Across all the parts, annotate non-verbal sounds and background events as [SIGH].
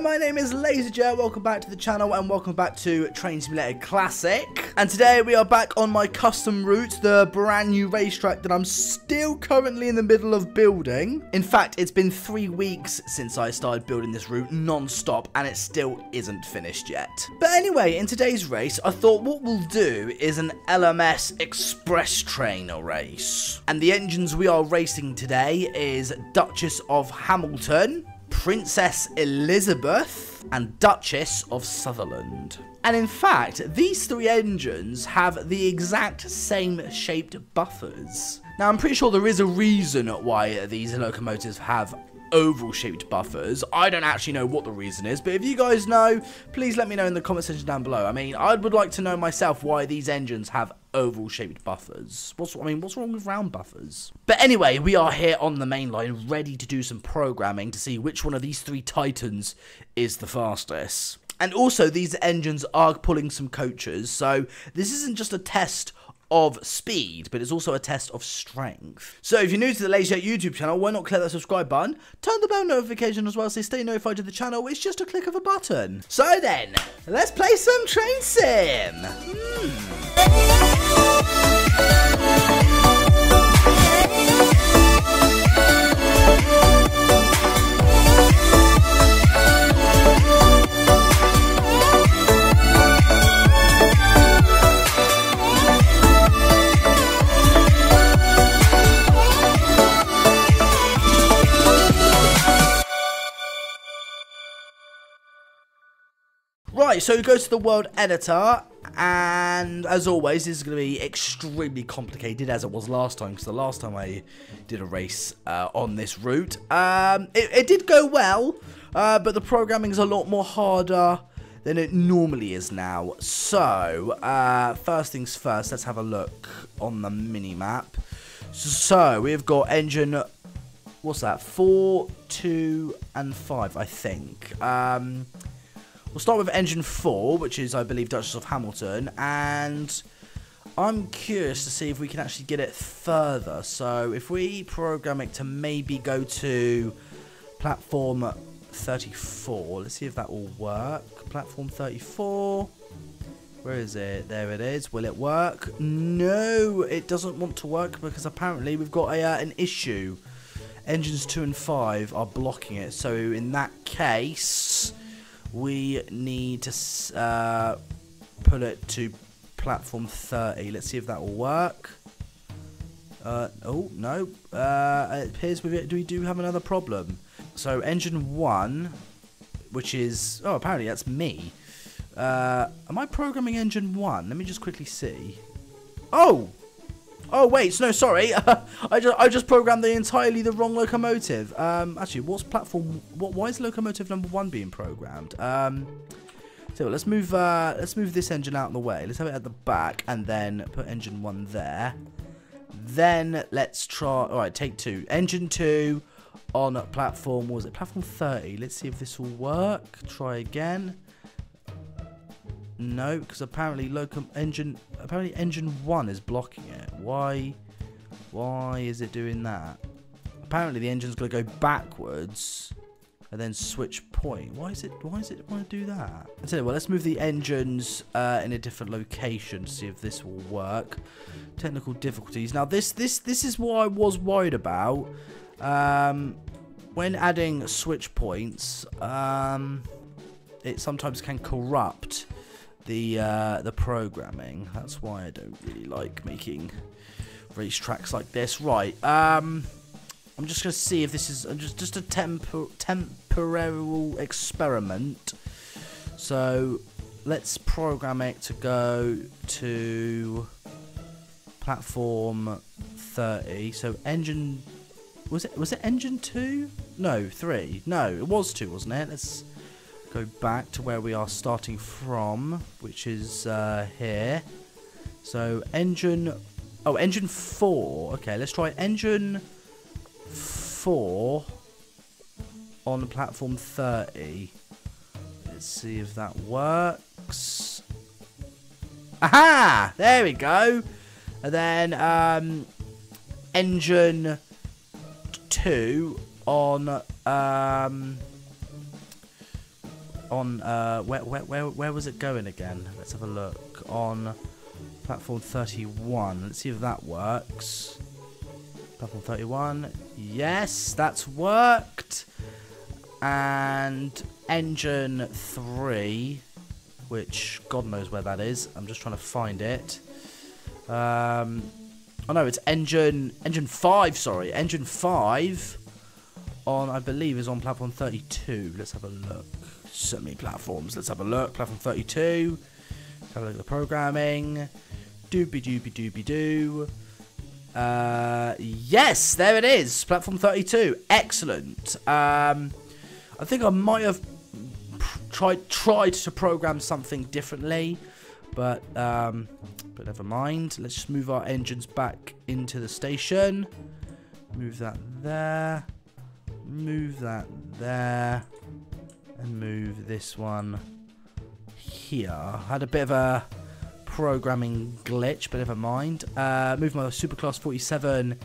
My name is LaZeR JET. Welcome back to the channel and welcome back to Train Simulator Classic. And today we are back on my custom route, the brand new racetrack that I'm still currently in the middle of building. In fact, it's been three weeks since I started building this route non-stop and it still isn't finished yet. But anyway, in today's race, I thought what we'll do is an LMS Express Trainer race. And the engines we are racing today is Duchess of Hamilton, Princess Elizabeth, and Duchess of Sutherland. And in fact, these three engines have the exact same shaped buffers. Now, I'm pretty sure there is a reason why these locomotives have oval shaped buffers. I don't actually know what the reason is, but if you guys know, please let me know in the comment section down below. I mean, I would like to know myself why these engines have oval shaped buffers. What's I mean, what's wrong with round buffers? But anyway, we are here on the main line ready to do some programming to see which one of these three titans is the fastest. And also, these engines are pulling some coaches, so this isn't just a test of speed, but it's also a test of strength. So if you're new to the Lazy YouTube channel, why not click that subscribe button? Turn the bell notification as well so you stay notified of the channel. It's just a click of a button. So then, let's play some Train Sim. Hmm. So we go to the world editor, and as always, this is going to be extremely complicated as it was last time, because the last time I did a race uh, on this route, um, it, it, did go well, uh, but the programming is a lot more harder than it normally is now. So, uh, first things first, let's have a look on the mini-map. So, we've got engine, what's that, 4, 2, and 5, I think. Um, We'll start with engine 4, which is, I believe, Duchess of Hamilton, and I'm curious to see if we can actually get it further. So if we program it to maybe go to platform 34, let's see if that will work. Platform 34. Where is it? There it is. Will it work? No, it doesn't want to work because apparently we've got a, uh, an issue. Engines 2 and 5 are blocking it. So in that case, we need to uh, put it to platform 30. Let's see if that will work. Uh, oh, no. Uh, it appears we do, we do have another problem. So engine 1, which is... Oh, apparently that's me. Uh, am I programming engine 1? Let me just quickly see. Oh! Oh wait, no, sorry. [LAUGHS] I just I just programmed the entirely the wrong locomotive. Um, actually, what's platform? What? Why is locomotive number one being programmed? Um, so let's move uh let's move this engine out of the way. Let's have it at the back and then put engine one there. Then let's try. All right, take two. Engine two on platform. was it platform 30? Let's see if this will work. Try again. No, because apparently engine apparently engine one is blocking it. Why? Why is it doing that? Apparently the engine's going to go backwards and then switch point. Why is it? Why is it want to do that? I what. Let's move the engines uh, in a different location to see if this will work. Technical difficulties. Now this this this is what I was worried about. Um, when adding switch points, um, it sometimes can corrupt the uh, the programming. That's why I don't really like making race tracks like this. Right. Um, I'm just gonna see if this is just just a tempor temporary experiment. So let's program it to go to platform 30. So engine was it was it engine two? No, three. No, it was two, wasn't it? Let's go back to where we are starting from, which is uh, here. So engine, oh engine 4, okay let's try engine 4 on platform 30. Let's see if that works. Aha! There we go. And then um, engine 2 on um, on uh, where, where where where was it going again? Let's have a look on platform 31. Let's see if that works. Platform 31. Yes, that's worked. And engine 3, which God knows where that is. I'm just trying to find it. Um, oh no, it's engine engine 5, sorry. Engine 5 on, I believe, is on platform 32. Let's have a look. So many platforms. Let's have a look. Platform 32. Let's have a look at the programming. Doobie doobie doobie doo. Uh, yes, there it is. Platform 32. Excellent. Um, I think I might have tried tried to program something differently, but um, but never mind. Let's just move our engines back into the station. Move that there. Move that there. And move this one here. I Had a bit of a programming glitch, but never mind. Uh, move my Superclass 47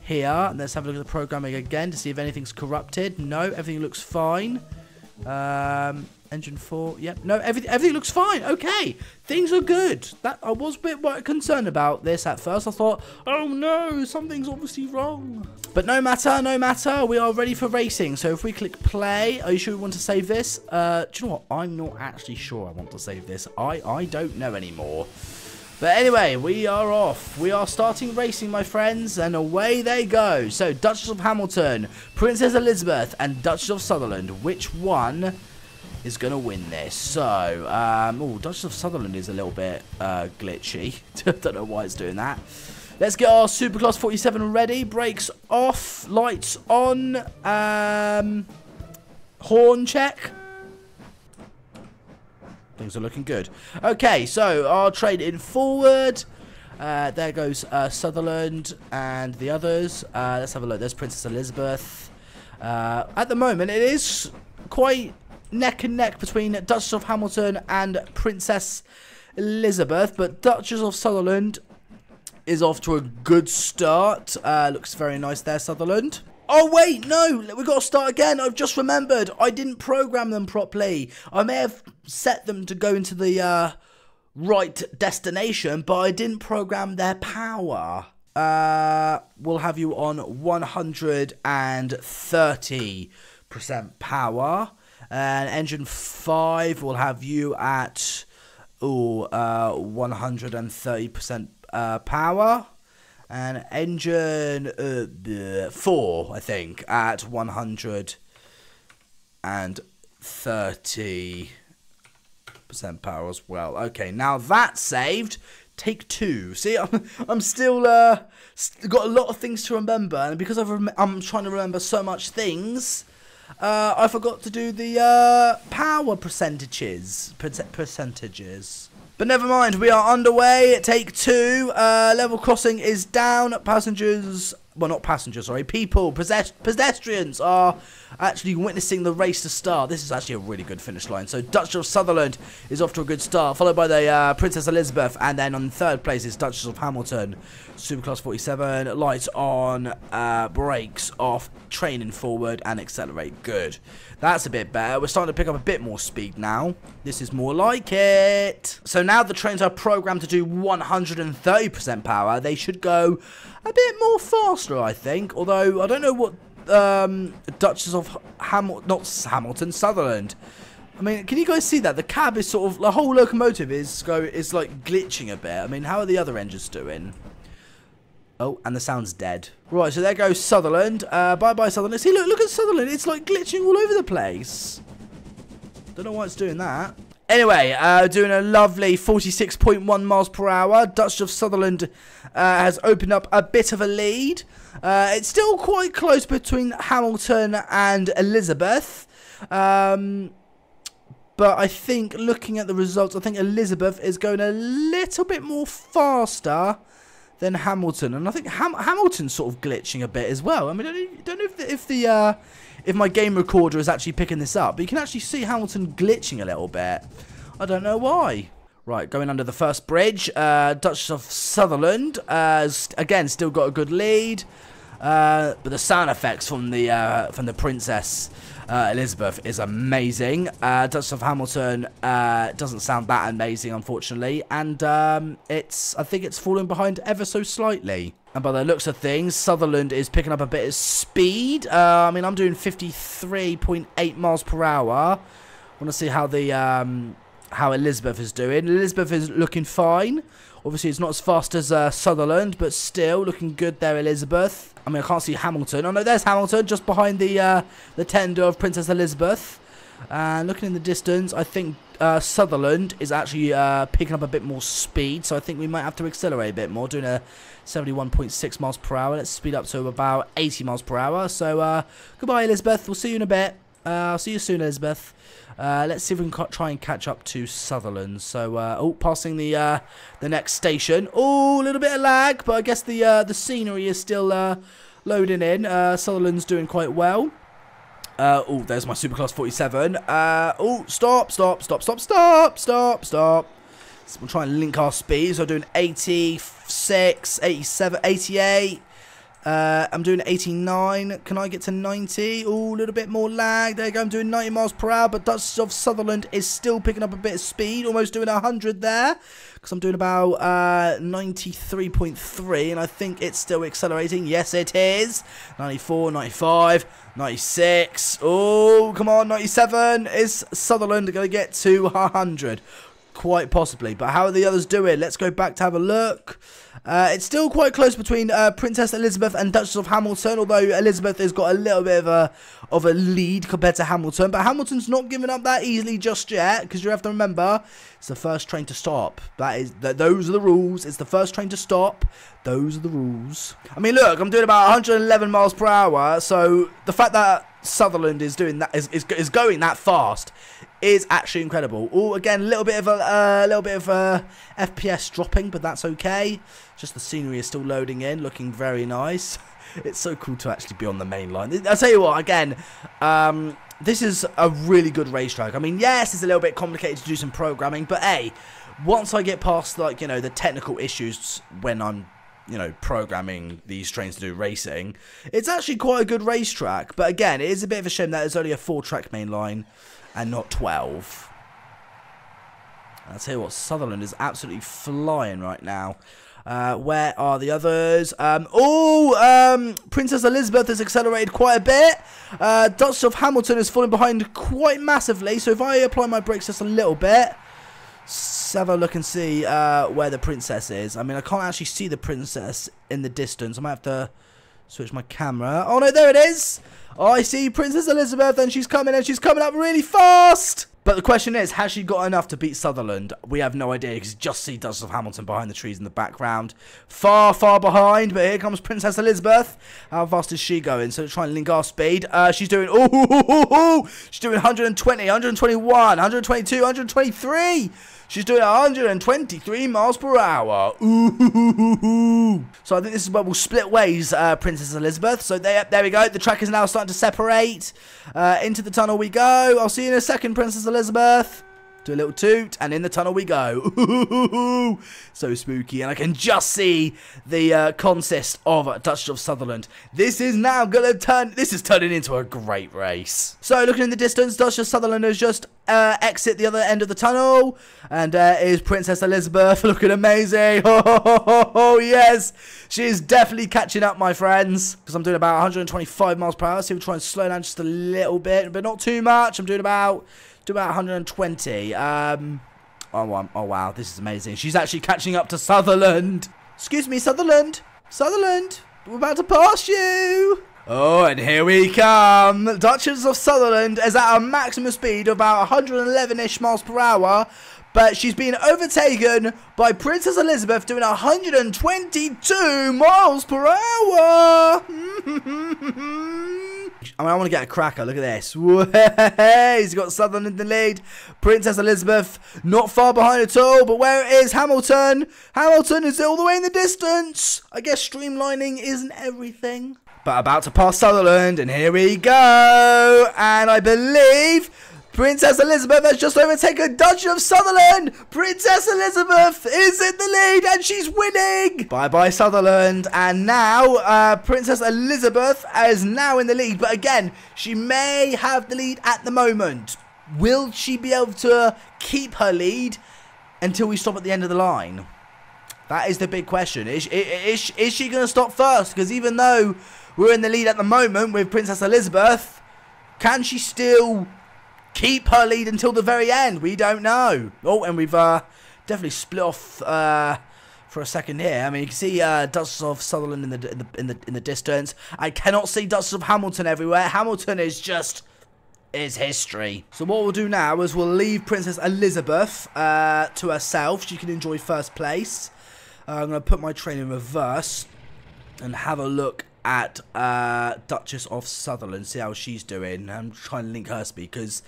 here. And let's have a look at the programming again to see if anything's corrupted. No, everything looks fine. Um, engine 4, yep. No, everything, everything looks fine. Okay, things are good. That I was a bit concerned about this at first. I thought, oh no, something's obviously wrong. But no matter, no matter. We are ready for racing. So if we click play, are you sure we want to save this? Uh, do you know what? I'm not actually sure I want to save this. I, I don't know anymore. But anyway, we are off. We are starting racing, my friends, and away they go. So, Duchess of Hamilton, Princess Elizabeth, and Duchess of Sutherland. Which one is going to win this? So, um, oh, Duchess of Sutherland is a little bit uh, glitchy. [LAUGHS] Don't know why it's doing that. Let's get our Superclass 47 ready. Brakes off, lights on, um, horn check. Things are looking good. Okay, so our train in forward. Uh, there goes uh, Sutherland and the others. Uh, let's have a look. There's Princess Elizabeth. Uh, at the moment, it is quite neck and neck between Duchess of Hamilton and Princess Elizabeth, but Duchess of Sutherland is off to a good start. Uh, looks very nice there, Sutherland. Oh, wait, no, we've got to start again. I've just remembered. I didn't program them properly. I may have set them to go into the uh, right destination, but I didn't program their power. Uh, we'll have you on 130% power. And engine 5 will have you at ooh, uh, 130% uh, power. And engine uh, 4 I think at 130 percent power as well. Okay now that's saved take two. See [LAUGHS] I'm, I'm still uh got a lot of things to remember. And because I've I'm trying to remember so much things uh, I forgot to do the uh, power percentages percentages but never mind, we are underway. Take two. Uh, level crossing is down. Passengers, well, not passengers, sorry, people, pedestrians are actually witnessing the race to start. This is actually a really good finish line. So Duchess of Sutherland is off to a good start, followed by the uh, Princess Elizabeth, and then on third place is Duchess of Hamilton. Superclass 47, lights on, uh, brakes off, training forward, and accelerate. Good. That's a bit better. We're starting to pick up a bit more speed now. This is more like it. So now the trains are programmed to do 130% power. They should go a bit more faster, I think. Although, I don't know what um, Duchess of Hamilton, not Hamilton, Sutherland. I mean, can you guys see that? The cab is sort of, the whole locomotive is go is like glitching a bit. I mean, how are the other engines doing? Oh, and the sound's dead. Right, so there goes Sutherland. Uh, Bye-bye, Sutherland. See, look, look at Sutherland. It's like glitching all over the place. Don't know why it's doing that. Anyway, uh, doing a lovely 46.1 miles per hour. Duchess of Sutherland uh, has opened up a bit of a lead. Uh, it's still quite close between Hamilton and Elizabeth. Um, but I think looking at the results, I think Elizabeth is going a little bit more faster than Hamilton, and I think Ham Hamilton's sort of glitching a bit as well. I mean, I don't, don't know if the, if the uh, if my game recorder is actually picking this up, but you can actually see Hamilton glitching a little bit. I don't know why. Right, going under the first bridge, uh, Duchess of Sutherland, uh, again, still got a good lead. Uh, but the sound effects from the uh, from the princess uh, Elizabeth is amazing. Uh, Duchess of Hamilton uh, doesn't sound that amazing, unfortunately. And um, it's I think it's fallen behind ever so slightly. And by the looks of things, Sutherland is picking up a bit of speed. Uh, I mean, I'm doing 53.8 miles per hour. I want to see how the um, how Elizabeth is doing. Elizabeth is looking fine. Obviously, it's not as fast as uh, Sutherland, but still looking good there, Elizabeth. I mean, I can't see Hamilton. Oh, no, there's Hamilton just behind the uh, the tender of Princess Elizabeth. And looking in the distance, I think uh, Sutherland is actually uh, picking up a bit more speed, so I think we might have to accelerate a bit more, doing a 71.6 miles per hour. Let's speed up to about 80 miles per hour. So, uh, goodbye, Elizabeth. We'll see you in a bit. Uh, I'll see you soon, Elizabeth. Uh, let's see if we can try and catch up to Sutherland. So, uh, oh, passing the uh, the next station. Oh, a little bit of lag, but I guess the uh, the scenery is still uh, loading in. Uh, Sutherland's doing quite well. oh, there's my Superclass 47. oh, stop, stop, stop, stop, stop, stop, stop. So we'll try and link our speeds. So doing 86, 87, 88. Uh, I'm doing 89. Can I get to 90? Oh, a little bit more lag. There you go. I'm doing 90 miles per hour. But Duchess of Sutherland is still picking up a bit of speed. Almost doing 100 there. Because I'm doing about uh, 93.3. And I think it's still accelerating. Yes, it is. 94, 95, 96. Oh, come on. 97. Is Sutherland going to get to 100? Quite possibly. But how are the others doing? Let's go back to have a look. Uh, it's still quite close between uh, Princess Elizabeth and Duchess of Hamilton, although Elizabeth has got a little bit of a of a lead compared to Hamilton. But Hamilton's not giving up that easily just yet, because you have to remember it's the first train to stop. That is, th those are the rules. It's the first train to stop. Those are the rules. I mean, look, I'm doing about 111 miles per hour, so the fact that Sutherland is doing that is, is, is going that fast is actually incredible. Oh, again, a little bit of a uh, little bit of a FPS dropping, but that's okay. Just the scenery is still loading in, looking very nice. [LAUGHS] It's so cool to actually be on the main line. I'll tell you what, again, um, this is a really good racetrack. I mean, yes, it's a little bit complicated to do some programming, but hey, once I get past like you know the technical issues when I'm you know, programming these trains to do racing. It's actually quite a good racetrack, but again, it is a bit of a shame that it's only a four-track main line and not 12. I'll tell you what, Sutherland is absolutely flying right now. Uh, where are the others? Um, oh, um, Princess Elizabeth has accelerated quite a bit. Uh, of Hamilton has fallen behind quite massively. So if I apply my brakes just a little bit, let's have a look and see uh, where the princess is. I mean, I can't actually see the princess in the distance. I might have to switch my camera. Oh, no, there it is. Oh, I see Princess Elizabeth and she's coming and she's coming up really fast. But the question is, has she got enough to beat Sutherland? We have no idea because just see Duchess of Hamilton behind the trees in the background. Far, far behind, but here comes Princess Elizabeth. How fast is she going? So try and link our speed. Uh, she's doing, oh, [LAUGHS] she's doing 120, 121, 122, 123. She's doing 123 miles per hour. Ooh. So I think this is where we'll split ways, uh, Princess Elizabeth. So there, there we go. The track is now starting to separate. Uh, into the tunnel we go. I'll see you in a second, Princess Elizabeth. Do a little toot, and in the tunnel we go. [LAUGHS] So spooky, and I can just see the uh, consist of Duchess of Sutherland. This is now gonna turn. This is turning into a great race. So looking in the distance, Duchess of Sutherland has just uh, exit the other end of the tunnel, and uh, is Princess Elizabeth [LAUGHS] looking amazing. Oh, [LAUGHS] oh, yes, she is definitely catching up, my friends. Because I'm doing about 125 miles per hour. So we'll try and slow down just a little bit, but not too much. I'm doing about to about 120. Um, oh, oh, wow, this is amazing. She's actually catching up to Sutherland. Excuse me, Sutherland. Sutherland, we're about to pass you. Oh, and here we come. Duchess of Sutherland is at a maximum speed of about 111-ish miles per hour, but she's been overtaken by Princess Elizabeth doing 122 miles per hour. [LAUGHS] I mean, I want to get a cracker. Look at this. [LAUGHS] He's got Southern in the lead. Princess Elizabeth not far behind at all. But where is Hamilton? Hamilton is all the way in the distance. I guess streamlining isn't everything. But about to pass Sutherland, and here we go. And I believe Princess Elizabeth has just overtaken Duchess of Sutherland. Princess Elizabeth is in the lead and she's winning. Bye bye Sutherland. And now uh, Princess Elizabeth is now in the lead. But again, she may have the lead at the moment. Will she be able to keep her lead until we stop at the end of the line? That is the big question. Is, is, is she going to stop first? Because even though we're in the lead at the moment with Princess Elizabeth, can she still keep her lead until the very end? We don't know. Oh, and we've uh, definitely split off uh, for a second here. I mean, you can see uh, Duchess of Sutherland in the, in the in the in the distance. I cannot see Duchess of Hamilton everywhere. Hamilton is just is history. So what we'll do now is we'll leave Princess Elizabeth uh, to herself. She can enjoy first place. Uh, I'm going to put my train in reverse and have a look at uh, Duchess of Sutherland, see how she's doing. I'm trying to link her speed because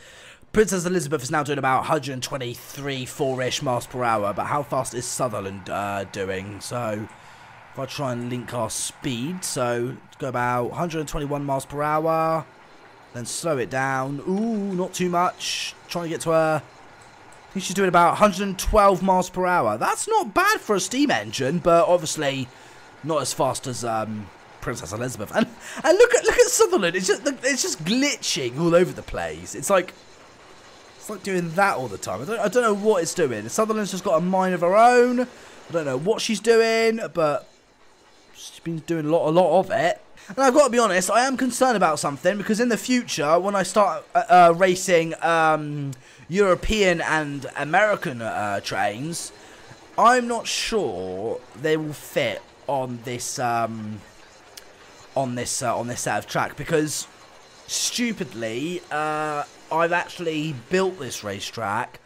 Princess Elizabeth is now doing about 123, 4-ish miles per hour. But how fast is Sutherland uh, doing? So if I try and link our speed, so go about 121 miles per hour. Then slow it down. Ooh, not too much. Trying to get to her. I think she's doing about 112 miles per hour. That's not bad for a steam engine, but obviously not as fast as um, Princess Elizabeth. And and look at look at Sutherland. It's just it's just glitching all over the place. It's like it's like doing that all the time. I don't I don't know what it's doing. Sutherland's just got a mind of her own. I don't know what she's doing, but she's been doing a lot a lot of it. And I've got to be honest, I am concerned about something because in the future, when I start uh, uh, racing um, European and American uh, trains, I'm not sure they will fit on this um, on this uh, on this set of track because stupidly, uh, I've actually built this racetrack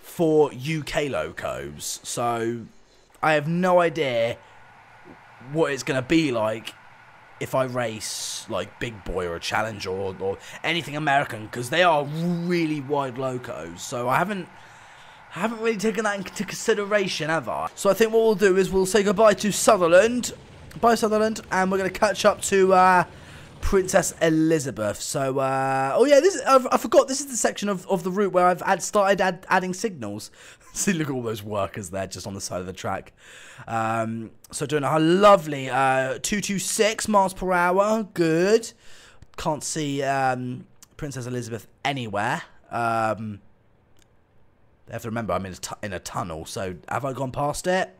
for UK locos, so I have no idea what it's going to be like if I race like Big Boy or a Challenger or, or anything American because they are really wide locos. So I haven't I haven't really taken that into consideration, have I? So I think what we'll do is we'll say goodbye to Sutherland. Bye, Sutherland. And we're going to catch up to uh, Princess Elizabeth. So, uh, oh yeah, this I, I forgot. This is the section of, of the route where I've add, started add, adding signals. [LAUGHS] See, look at all those workers there just on the side of the track. Um, so doing a lovely uh, 226 miles per hour. Good. Can't see um, Princess Elizabeth anywhere. Um, have to remember I'm in a, in a tunnel. So have I gone past it?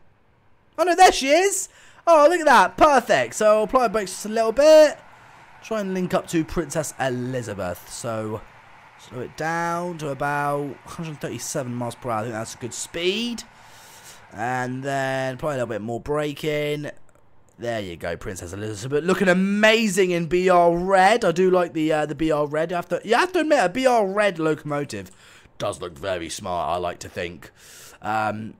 Oh no, there she is. Oh, look at that. Perfect. So apply brakes just a little bit. Try and link up to Princess Elizabeth. So slow it down to about 137 miles per hour. I think that's a good speed. And then probably a little bit more braking. There you go, Princess Elizabeth. Looking amazing in BR Red. I do like the uh, the BR Red. You have, to, you have to admit, a BR Red locomotive does look very smart, I like to think. Um,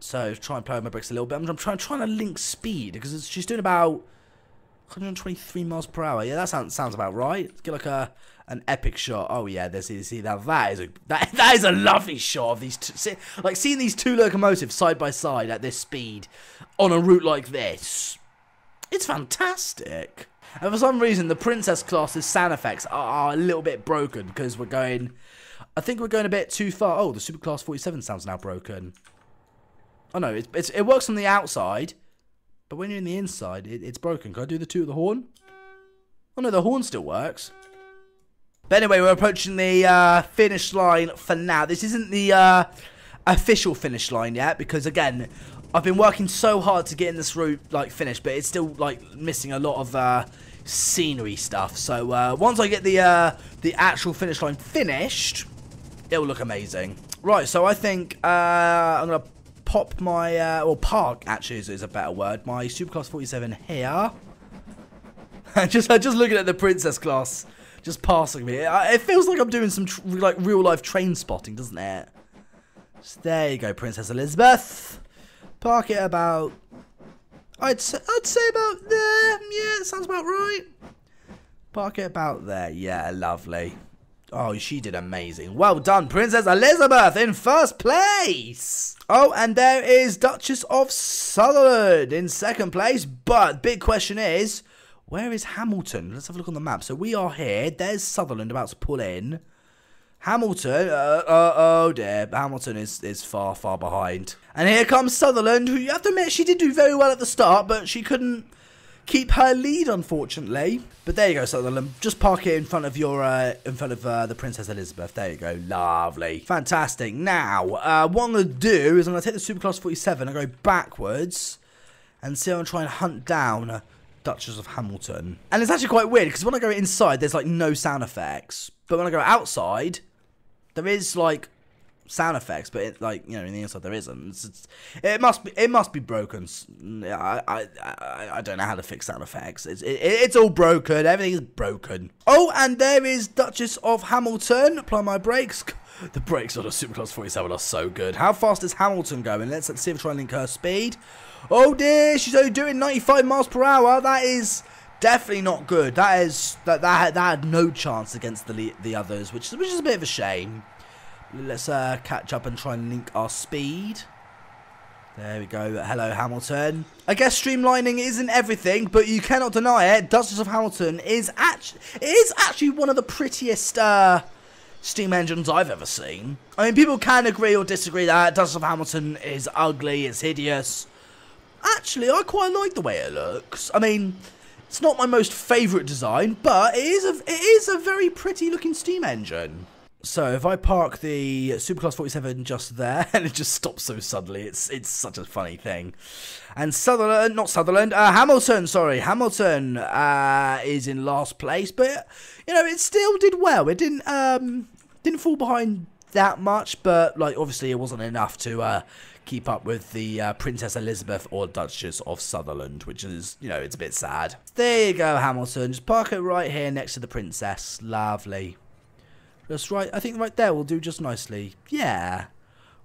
so try and play with my brakes a little bit. I'm, I'm trying, trying to link speed because she's doing about 123 miles per hour. Yeah, that sounds sounds about right. Let's get like a an epic shot. Oh yeah, there's you see now that is a that [LAUGHS] that is a lovely shot of these two. See, like seeing these two locomotives side by side at this speed on a route like this. It's fantastic. And for some reason, the Princess class's sound effects are, are a little bit broken because we're going. I think we're going a bit too far. Oh, the Superclass 47 sounds now broken. Oh no, it's, it's, it works from the outside. But when you're in the inside, it, it's broken. Can I do the two of the horn? Oh no, the horn still works. But anyway, we're approaching the uh, finish line for now. This isn't the uh, official finish line yet because, again, I've been working so hard to get in this route like finished, but it's still like missing a lot of uh, scenery stuff. So uh, once I get the uh, the actual finish line finished, it will look amazing. Right, so I think uh, I'm gonna pop my, uh, or park actually is, a better word, my Superclass 47 here. [LAUGHS] Just, I'm just looking at the Princess class, just passing me. It, feels like I'm doing some like real life train spotting, doesn't it? There you go, Princess Elizabeth. Park it about, I'd say, I'd say about there. Yeah, sounds about right. Park it about there. Yeah, lovely. Oh, she did amazing. Well done, Princess Elizabeth in first place. Oh, and there is Duchess of Sutherland in second place. But big question is, where is Hamilton? Let's have a look on the map. So we are here. There's Sutherland about to pull in. Hamilton, uh, uh, oh dear, Hamilton is, is far, far behind. And here comes Sutherland, who you have to admit she did do very well at the start, but she couldn't keep her lead, unfortunately. But there you go, Sutherland. Just park it in front of your, uh, in front of uh, the Princess Elizabeth. There you go, lovely, fantastic. Now, uh, what I'm gonna do is I'm gonna take the Superclass 47 and go backwards, and see if I try and hunt down Duchess of Hamilton. And it's actually quite weird because when I go inside, there's like no sound effects, but when I go outside, there is like sound effects, but it, like you know, in the inside there isn't. It's, it's, it must be it must be broken. I, I I I don't know how to fix sound effects. It's it, it's all broken. Everything is broken. Oh, and there is Duchess of Hamilton. Apply my brakes. [LAUGHS] The brakes on a Superclass 47 are so good. How fast is Hamilton going? Let's, let's see if we try and link her speed. Oh dear, she's only doing 95 miles per hour. That is definitely not good. That is that that, that had no chance against the the others, which which is a bit of a shame. Let's uh, catch up and try and link our speed. There we go. Hello, Hamilton. I guess streamlining isn't everything, but you cannot deny it. Duchess of Hamilton is actually is actually one of the prettiest uh, steam engines I've ever seen. I mean, people can agree or disagree that Duchess of Hamilton is ugly, it's hideous. Actually, I quite like the way it looks. I mean, it's not my most favourite design, but it is a it is a very pretty looking steam engine. So if I park the Superclass 47 just there, [LAUGHS] and it just stops so suddenly, it's it's such a funny thing. And Sutherland, not Sutherland, uh, Hamilton, sorry, Hamilton uh, is in last place, but you know it still did well. It didn't um didn't fall behind that much, but like obviously it wasn't enough to uh, keep up with the uh, Princess Elizabeth or Duchess of Sutherland, which is you know it's a bit sad. There you go, Hamilton. Just park it right here next to the princess. Lovely. Just right, I think right there will do just nicely. Yeah,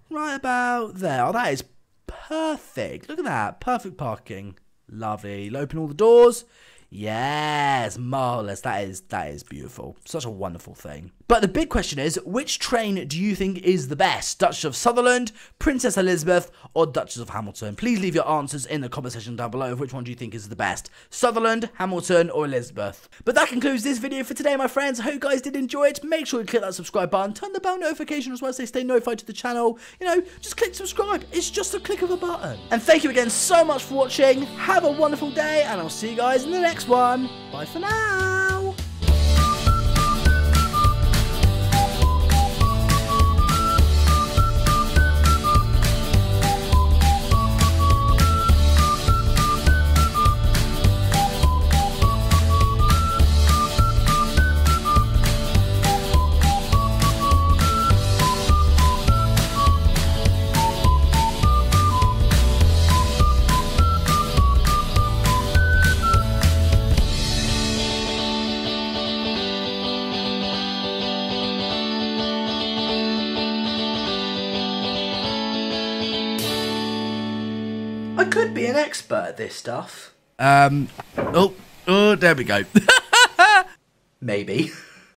right about there. Oh, that is perfect. Look at that, perfect parking. Lovely. Open all the doors. Yes, marvelous. That is that is beautiful. Such a wonderful thing. But the big question is, which train do you think is the best? Duchess of Sutherland, Princess Elizabeth, or Duchess of Hamilton? Please leave your answers in the comment section down below of which one do you think is the best. Sutherland, Hamilton, or Elizabeth? But that concludes this video for today, my friends. I hope you guys did enjoy it. Make sure you click that subscribe button, turn the bell notification as well so you stay notified to the channel. You know, just click subscribe. It's just a click of a button. And thank you again so much for watching. Have a wonderful day, and I'll see you guys in the next one. Bye for now. At this stuff. Um. Oh. Oh. There we go. [LAUGHS] Maybe. [LAUGHS]